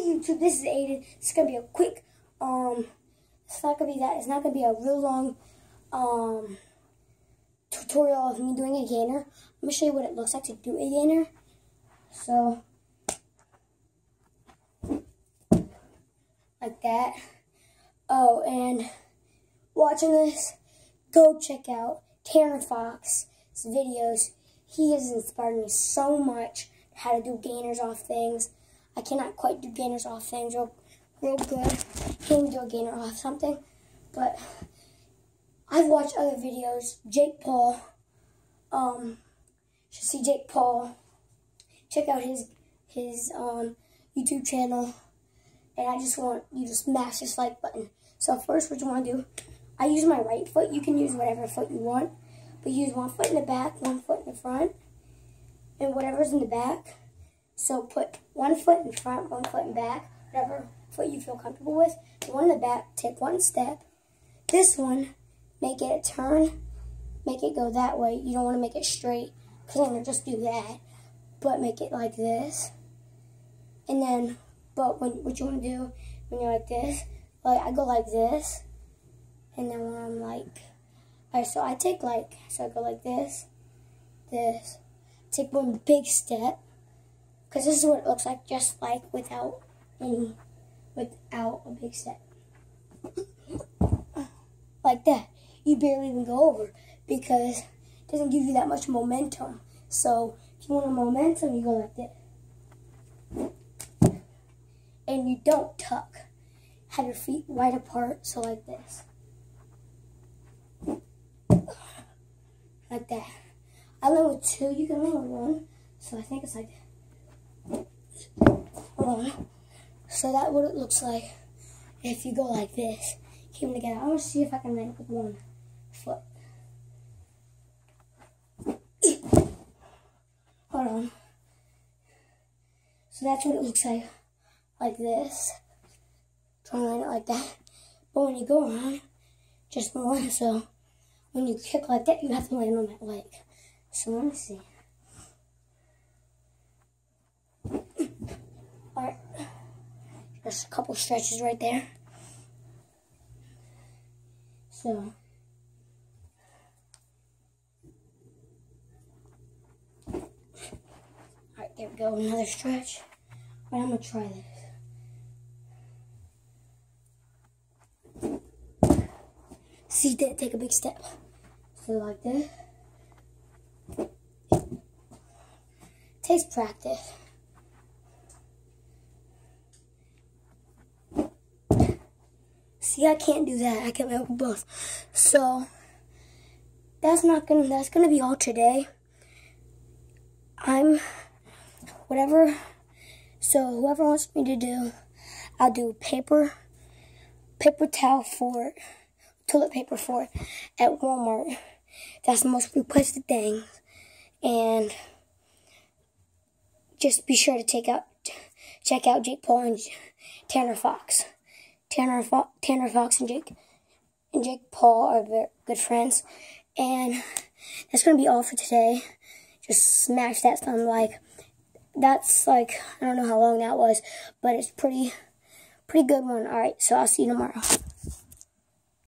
YouTube, this is Aiden. It's gonna be a quick, um, it's not gonna be that, it's not gonna be a real long, um, tutorial of me doing a gainer. I'm gonna show you what it looks like to do a gainer. So, like that. Oh, and watching this, go check out Tanner Fox's videos. He has inspired me so much how to do gainers off things. I cannot quite do gainers off things real, real good. Can't do a gainer off something. But I've watched other videos. Jake Paul. Um, should see Jake Paul. Check out his his um, YouTube channel. And I just want you to smash this like button. So first what you want to do, I use my right foot. You can use whatever foot you want. But use one foot in the back, one foot in the front. And whatever's in the back, so put one foot in front, one foot in back, whatever foot you feel comfortable with. One in the back, take one step. This one, make it a turn, make it go that way. You don't want to make it straight, because then you'll just do that. But make it like this. And then, but when, what you want to do when you're like this, like I go like this. And then when I'm like, alright, so I take like, so I go like this, this, take one big step, because this is what it looks like, just like without any, without a big step. like that. You barely even go over because it doesn't give you that much momentum. So if you want a momentum, you go like this. And you don't tuck. Have your feet wide apart, so like this. Like that. I learned with two, you can learn with one. So I think it's like Hold on. So that's what it looks like if you go like this. Keep them together. I'm going to see if I can with one foot. Hold on. So that's what it looks like. Like this. Try to land it like that. But when you go around, just one. So when you kick like that, you have to land on that leg. So let me see. Alright. Just a couple stretches right there. So. Alright, there we go. Another stretch. Alright, I'm going to try this. See that? Take a big step. So like this. Takes practice. See, I can't do that. I can't make both. So that's not gonna. That's gonna be all today. I'm whatever. So whoever wants me to do, I'll do paper, paper towel for toilet paper for at Walmart. That's the most requested thing, and just be sure to take out check out Jake Paul and Tanner Fox. Tanner, Fo Tanner Fox and Jake and Jake Paul are good friends. And that's to be all for today. Just smash that thumb like. That's like, I don't know how long that was, but it's pretty, pretty good one. All right, so I'll see you tomorrow.